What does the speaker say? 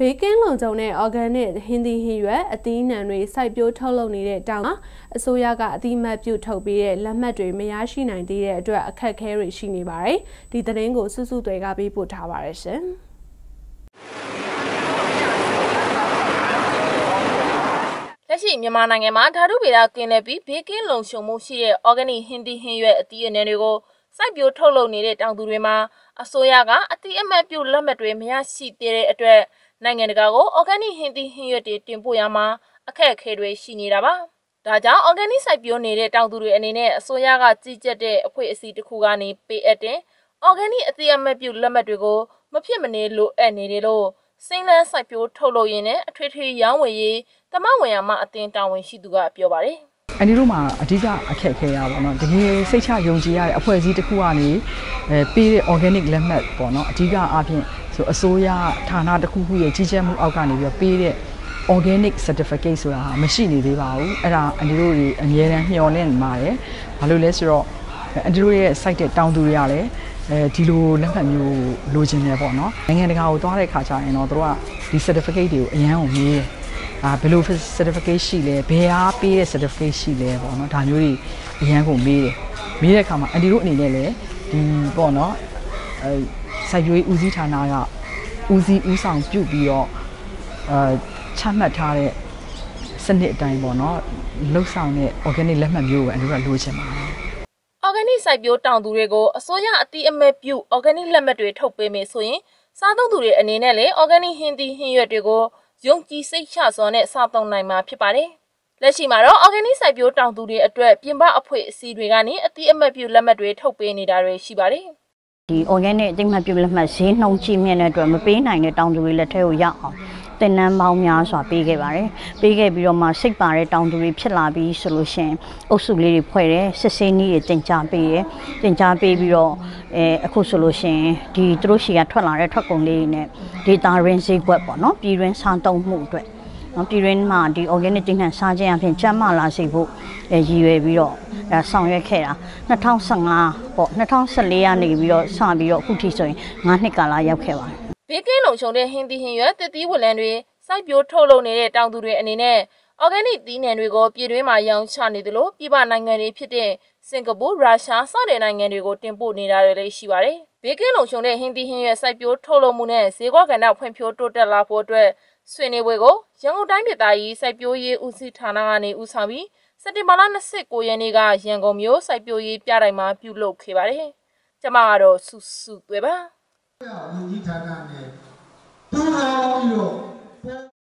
ဘေးကင်းလုံခြုံတဲ့ organic ဟင်းသီးဟင်းရွက်အသီးနှံတွေစိုက်ပျိုးထုတ်လုပ်နေတဲ့တောင်အစိုးရကအတိမတ်ပြုထုတ်ပြီးတဲ့လက်မှတ်တွေမရရှိနိုင်သေးတဲ့အတွက်အခက်အခဲတွေရှိနေပါတယ်။ဒီသတင်းကိုစုစုတွေကပေးပို့ထားပါရရှင်။လက်ရှိမြန်မာနိုင်ငံမှာဓာတုဗေဒကင်းတဲ့ပြီးဘေးကင်းလုံခြုံမှုရှိတဲ့ organic ဟင်းသီးဟင်းရွက်အသီးအနှံတွေကိုစိုက်ပျိုးထုတ်လုပ်နေတဲ့တောင်သူတွေမှာအစိုးရကအတိအမှတ်ပြုလက်မှတ်တွေမရရှိသေးတဲ့အတွက် နိုင်ငံတကာကို organic ဟင်းသီးဟင်းရွက်တွေတင်ပို့ရမှာအခက်အခဲတွေရှိနေတာပါ။ဒါကြောင့် organic စိုက်ပျိုးနေတဲ့တောင်သူတွေအနေနဲ့အစိုးရကကြီးကြပ်တဲ့အဖွဲ့အစည်းတစ်ခုကနေပေးအပ်တဲ့ organic အတိအမှတ်ပြုလက်မှတ်တွေကိုမဖြစ်မနေလိုအပ်နေတယ်လို့စိမ့်လန်းစိုက်ပျိုးထုတ်လုပ်ရင်းနဲ့အထွေထွေရောင်းဝယ်ရေးတမန်ဝင်ရမအတင်းတာဝန်ရှိသူကပြောပါတယ် အန်ဒီတို့မှာအဓိကအခက်ခဲရပါတော့တကယ်စိတ်ချယုံကြည်ရတဲ့အဖွဲ့အစည်းတစ်ခုကနေအဲပေးတဲ့ organic လက်မှတ်ပေါ့နော်အဓိကအားဖြင့်ဆိုအစိုးရဌာနတစ်ခုခုရဲ့ကြီးကြပ်မှုအောက်ကနေပြီးတော့ပေးတဲ့ organic certificate ဆိုတာဟာမရှိနေသေးပါဘူးအဲ့ဒါအန်ဒီတို့တွေအများတန်းမျှော်လင့်နေပါတယ်ဘာလို့လဲဆိုတော့အန်ဒီတို့ရဲ့ site တဲ့တောင်းသူတွေကလည်းအဲဒီလိုလက်မှတ်မျိုးလိုချင်တယ်ပေါ့နော်နိုင်ငံတကာကိုသွားတဲ့ခါကျရင်တော့တို့ကဒီ certificate တွေကိုအရန်ကိုမေးတယ် အာဘယ်လို certificate ရှိလဲဘယ်အားပေးတဲ့ certificate ရှိလဲပေါ့နော်ဒါမျိုးတွေအရန်ကိုမေးတယ်မေးတဲ့အခါမှာအန်ဒီတို့အနေနဲ့လည်းဒီပေါ့နော်အဲစိုက်ပျိုးဦးစီးဌာနကဦးစီးဦးဆောင်ပြုပြီးတော့အဲချမှတ်ထားတဲ့စနစ်အတိုင်းပေါ့နော်လှုပ်ဆောင်တဲ့ organic လက်မှတ်မျိုးကိုအန်ဒီတို့ကလိုချင်ပါတယ် organic စိုက်ပျိုးတောင်သူတွေကိုအစိုးရအတိအမဲ့ပြု organic လက်မှတ်တွေထုတ်ပေးမယ်ဆိုရင်စားသုံးသူတွေအနေနဲ့လည်း organic ဟင်းသီးဟင်းရွက်တွေကို ယုံကြည်စိတ်ချစွာနဲ့စားသုံးနိုင်မှာဖြစ်ပါတယ်။လက်ရှိမှာတော့ organic စိုက်ပျိုးတောင်သူတွေအတွက်ပြင်ပအဖွဲ့အစည်းတွေကနေအတိအမဲ့ပြုလက်မှတ်တွေထုတ်ပေးနေတာတွေရှိပါတယ်။ဒီ organic အတိအမဲ့ပြုလက်မှတ်ဈေးနှုန်းကြီးမြင့်တဲ့အတွက်မပေးနိုင်တဲ့တောင်သူတွေလက်ထဲကိုရောက်အောင် တင်နန်းပေါင်းများစွာပေးခဲ့ပါတယ်ပေးခဲ့ပြီးတော့မှစိတ်ပါတဲ့တောင်သူတွေဖြစ်လာပြီးဆိုလို့ရှိရင်အုပ်စုလေးတွေဖွဲ့တယ်စစ်ဆေးနည်းတွေတင် जा ပေးတယ်တင် जा ပေးပြီးတော့အဲအခုဆိုလို့ရှိရင်ဒီသူတို့ရှီကထွက်လာတဲ့ထွက်ကုန်လေးတွေနဲ့ဒေတာရင်းဈေးကွက်ပေါ့နော်ပြည်တွင်းစားသုံးမှုအတွက်နော်ပြည်တွင်းမှာဒီ organic တင်နှံစားခြင်းအပြင်ကျန်းမာလာစေဖို့ရည်ရွယ်ပြီးတော့အဲဆောင်ရွက်ခဲ့တာ2015ပေါ့2014ကနေပြီးတော့စပြီးတော့အခုထိဆိုရင်9နှစ်ကာလရောက်ခဲ့ပါတယ် ဘေးကင်းလုံခြုံတဲ့ဟင်းသီးဟင်းရွက်တစ်သီးဝလံတွေစိုက်ပျိုးထုတ်လုပ်နေတဲ့တောင်သူတွေအနေနဲ့ organic သီးနှံတွေကိုပြည်တွင်းမှာရောင်းချနေသလိုပြည်ပနိုင်ငံတွေဖြစ်တဲ့စင်ကာပူရုရှားစတဲ့နိုင်ငံတွေကိုတင်ပို့နေတာတွေလည်းရှိပါတယ်။ဘေးကင်းလုံခြုံတဲ့ဟင်းသီးဟင်းရွက်စိုက်ပျိုးထုတ်လုပ်မှုနဲ့ဈေးကွက်ကဏ္ဍဖွံ့ဖြိုးတိုးတက်လာဖို့အတွက်ဆွေးနွေးပွဲကိုရန်ကုန်တိုင်းဒေသကြီးစိုက်ပျိုးရေးဦးစီးဌာနကနေဦးဆောင်ပြီးစက်တင်ဘာလ29ရက်နေ့ကရန်ကုန်မြို့စိုက်ပျိုးရေးပြတိုင်းမှာပြုလုပ်ခဲ့ပါတယ်။ကျွန်မကတော့စုစုသွဲပါ။ ဝန်ကြီးဌာနနဲ့ပူးပေါင်းပြီးတော့